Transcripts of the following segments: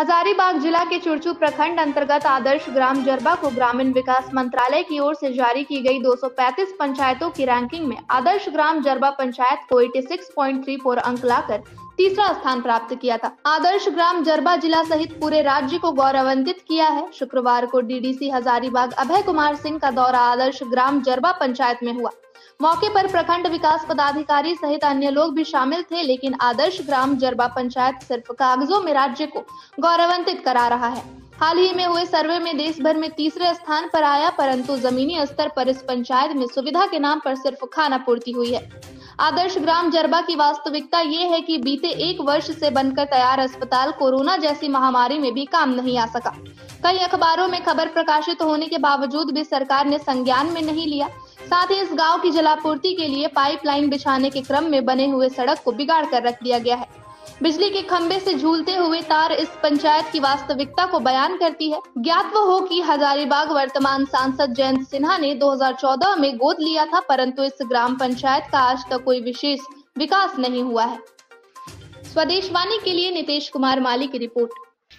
हजारीबाग जिला के चुरचू प्रखंड अंतर्गत आदर्श ग्राम जरबा को ग्रामीण विकास मंत्रालय की ओर से जारी की गई 235 पंचायतों की रैंकिंग में आदर्श ग्राम जरबा पंचायत को 86.34 अंक लाकर तीसरा स्थान प्राप्त किया था। आदर्श ग्राम जरबा जिला सहित पूरे राज्य को गौरवान्वित किया है। शुक्रवार को डीडीसी हजारीबाग अभय कुमार सिंह का दौरा आदर्श ग्राम जरबा पंचायत में हुआ। मौके पर प्रखंड विकास पदाधिकारी सहित अन्य लोग भी शामिल थे, लेकिन आदर्श ग्राम जरबा पंचायत सिर्फ़ कागजों में राज्य को गौरवान्वित करा रहा है। हाल ही में हुए सर्वे में देश भर में तीसरे स्थान पर आया, परंतु जमीनी स्तर पर इस पंचायत में सुविधा के नाम पर सिर्फ़ खाना पूर्ति हुई है। आदर्श ग्राम जरबा की वास्तविकता ये है कि बीते एक वर्ष से बनकर तैयार अस्पताल कोरोना जैसी महामारी में भी काम नहीं आ सका। कई अखबारों में खबर प्रकाशित होने के बावजूद भी सरकार ने संज्ञान में नहीं लिया। साथ ही इस गाँव की जलापूर्ति के लिए पाइपलाइन बिछाने के क्रम में बने हुए सड़क को बिगाड़ कर रख दिया गया है। बिजली के खंभे से झूलते हुए तार इस पंचायत की वास्तविकता को बयान करती है। ज्ञात हो कि हजारीबाग वर्तमान सांसद जयंत सिन्हा ने 2014 में गोद लिया था परंतु इस ग्राम पंचायत का आज तक कोई विशेष विकास नहीं हुआ है। स्वदेशवाणी के लिए नितेश कुमार माली की रिपोर्ट।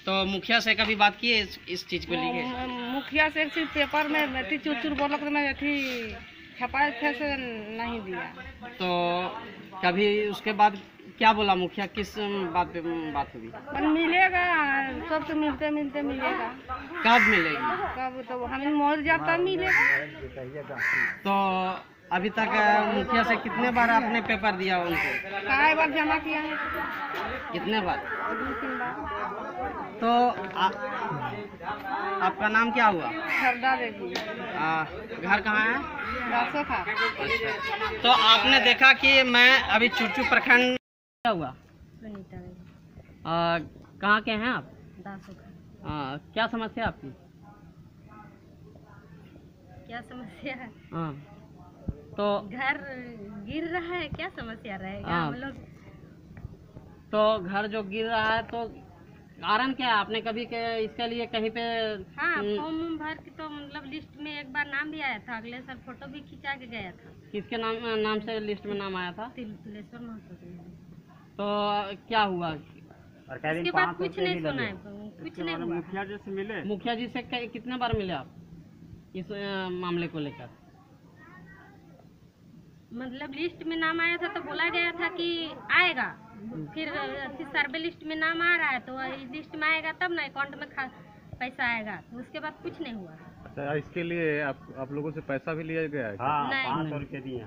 तो मुखिया से कभी बात की है इस, इस चीज़ को लेके? मुखिया से एक पेपर में अथी चूर चुर बोलक में अथी छपाए थे से नहीं दिया। तो कभी उसके बाद क्या बोला मुखिया? किस बात पे बात हुई? पर मिलेगा तो मिलते मिलते मिलेगा। कब मिलेगी? कब तो हमें मोर जाता मिलेगा। तो अभी तक मुखिया से कितने बार आपने पेपर दिया उनको? बार जमा किया है। कितने बार? तो आ, आपका नाम क्या हुआ? सरदा देवी। आ, घर कहाँ है? दसों तो आपने देखा कि मैं अभी चुरचू प्रखंड क्या हुआ? कहाँ के हैं आप? आ, क्या समस्या आपकी? क्या समस्या है? हाँ तो घर गिर रहा है क्या समस्या रहेगा हाँ। हम लोग तो घर जो गिर रहा है तो कारण क्या है? आपने कभी के इसके लिए कहीं पे हाँ हम्म, फॉर्म भर के तो मतलब लिस्ट में एक बार नाम भी आया था अगले साल फ़ोटो भी खिंचा के गया था। किसके नाम नाम से लिस्ट में नाम आया था? तिल- तिलेश्वर महतो तो क्या हुआ? उसके बाद कुछ नहीं सुना है कुछ नहीं हुआ मुखिया जी से कितने बार मिले आप? इस मामले को लेकर? मतलब लिस्ट में नाम आया था तो बोला गया था कि आएगा। फिर सर्वे लिस्ट में नाम आ रहा है तो इस लिस्ट में आएगा तब ना अकाउंट में खा पैसा आएगा। तो उसके बाद कुछ नहीं हुआ। अच्छा इसके लिए आप आप लोगों से पैसा भी लिया गया है? हाँ नहीं। पाँच सौ रुपये दिए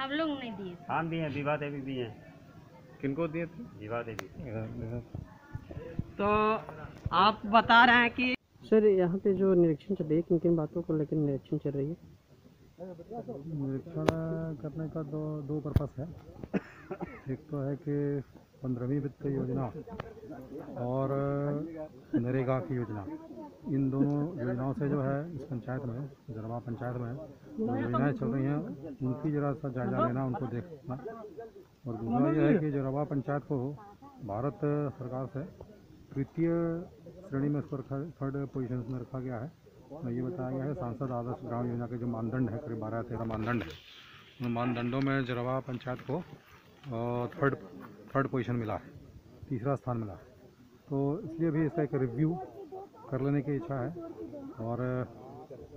हम लोग नहीं दिए। हम दिए विवाह देवी दिए हैं। किनको दिए थे? विवाह देवी तो आप बता रहे हैं कि सर यहाँ पे जो निरीक्षण चल रही है किन किन बातों को लेकर निरीक्षण चल रही है? निरीक्षण करने का दो दो पर्पस है। एक तो है कि पंद्रहवीं वित्त योजना और नरेगा की योजना। इन दोनों योजनाओं से जो है, इस पंचायत में, जरवा पंचायत में जो योजनाएँ चल रही हैं, उनकी जरा सा जायजा लेना, उनको देखना। और दूसरा यह है कि जरवा पंचायत को भारत सरकार से तृतीय श्रेणी में इसको रखा थर्ड पोजीशन में रखा गया है। और ये बताया गया है, सांसद आदर्श ग्राम योजना के जो मानदंड है, करीब बारह तेरह मानदंड है। उन मानदंडों में जरवा पंचायत को थर्ड थर्ड पोजीशन मिला है, तीसरा स्थान मिला है। तो इसलिए भी इसका एक रिव्यू कर लेने की इच्छा है और,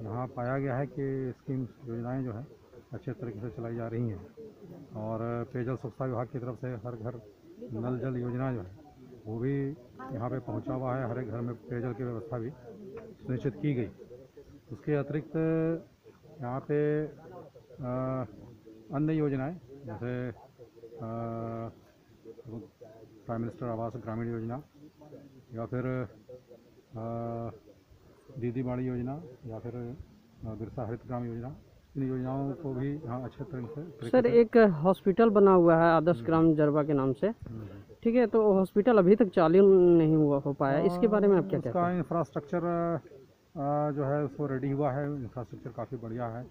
यहाँ पाया गया है कि स्कीम्स, योजनाएँ जो है, अच्छे तरीके से चलाई जा रही हैं। और, पेयजल स्वच्छता विभाग की तरफ़ से हर घर नल जल योजना जो है वो भी यहाँ पे पहुँचा हुआ है हर एक घर में पेयजल की व्यवस्था भी सुनिश्चित की गई। उसके अतिरिक्त यहाँ पे अन्य योजनाएँ जैसे प्राइम मिनिस्टर आवास ग्रामीण योजना या फिर दीदी बाड़ी योजना या फिर बिरसा हरित ग्राम योजना इन योजनाओं को भी यहाँ अच्छे तरह से सर एक हॉस्पिटल बना हुआ है आदर्श ग्राम जरबा के नाम से। हम्म। ठीक है तो हॉस्पिटल अभी तक चालू नहीं हुआ हो पाया। इसके बारे में आप क्या कहते हैं? इंफ्रास्ट्रक्चर जो है उसको रेडी हुआ है। इंफ्रास्ट्रक्चर काफ़ी बढ़िया है।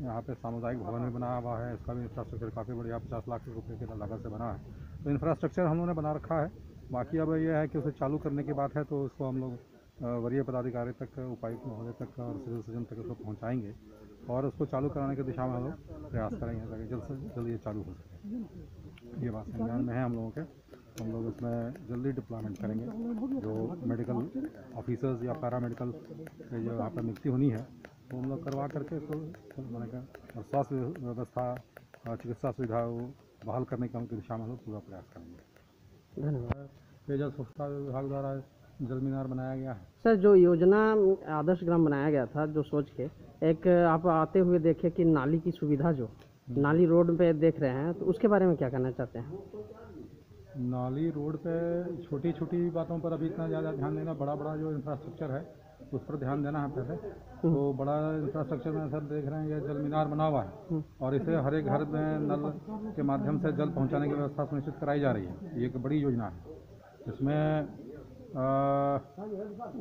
यहाँ पे सामुदायिक भवन भी बना हुआ है। इसका भी इंफ्रास्ट्रक्चर काफ़ी बढ़िया पचास लाख रुपये की लागत से बना है। तो इंफ्रास्ट्रक्चर हम लोगों ने बना रखा है। बाकी अब यह है कि उसे चालू करने की बात है तो उसको हम लोग वरीय पदाधिकारी तक उपायुक्त महोदय तक और सिविल सर्जन तक उसको पहुँचाएँगे और उसको चालू कराने की दिशा में हम लोग प्रयास करेंगे ताकि जल्द से जल्द ये चालू हो सके। ये बात संज्ञान में है हम लोगों के। हम लोग इसमें जल्दी डिप्लॉयमेंट करेंगे। जो मेडिकल मेडिकल ऑफिसर्स या पैरामेडिकल के जो यहाँ पर नियुक्ति होनी है वो हम लोग करवा करके इसको मैंने कहा और स्वास्थ्य व्यवस्था चिकित्सा सुविधा वो बहाल करने का उनकी दिशा में हम लोग पूरा प्रयास करेंगे। धन्यवाद। पेयजल स्वच्छता विभाग द्वारा जल मीनार बनाया गया है। सर जो योजना आदर्श ग्राम बनाया गया था जो सोच के एक आप आते हुए देखे कि नाली की सुविधा जो नाली रोड पे देख रहे हैं तो उसके बारे में क्या कहना चाहते हैं? नाली रोड पे छोटी छोटी बातों पर अभी इतना ज़्यादा ध्यान देना बड़ा बड़ा जो इंफ्रास्ट्रक्चर है उस पर ध्यान देना है पहले। तो बड़ा इंफ्रास्ट्रक्चर में सर देख रहे हैं ये जल मीनार बना हुआ है। और इसे हर एक घर में नल के माध्यम से जल पहुँचाने की व्यवस्था सुनिश्चित कराई जा रही है। ये एक बड़ी योजना है। इसमें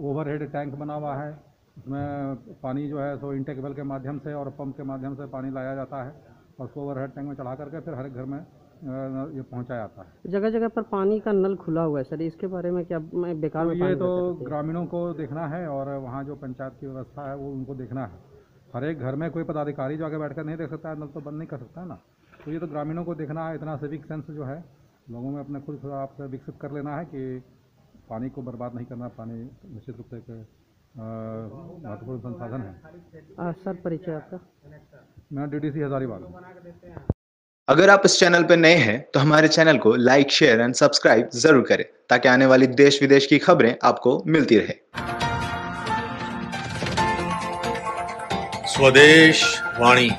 ओवरहेड टैंक बना हुआ है। इसमें पानी जो है सो इंटेक वेल के माध्यम से और पंप के माध्यम से पानी लाया जाता है। और उसको ओवरहेड टैंक में चढ़ा करके फिर हर एक घर में ये पहुँचाया जाता है। जगह जगह पर पानी का नल खुला हुआ है सर। इसके बारे में क्या मैं बेकार तो में ये तो? ग्रामीणों को देखना है और वहाँ जो पंचायत की व्यवस्था है वो उनको देखना है। हर एक घर में कोई पदाधिकारी जो आगे बैठकर नहीं देख सकता है नल तो बंद नहीं कर सकता है ना। तो ये तो ग्रामीणों को देखना है इतना सिविक सेंस जो है लोगों में अपने खुद आप से विकसित कर लेना है कि पानी को बर्बाद नहीं करना पानी निश्चित रूप से एक महत्वपूर्ण संसाधन है। आ, सर परिचय आपका? मैं डी डी सी हजारीबाग हूँ। अगर आप इस चैनल पर नए हैं तो हमारे चैनल को लाइक शेयर एंड सब्सक्राइब ज़रूर करें, ताकि आने वाली देश विदेश की खबरें आपको मिलती रहे। स्वदेश वाणी।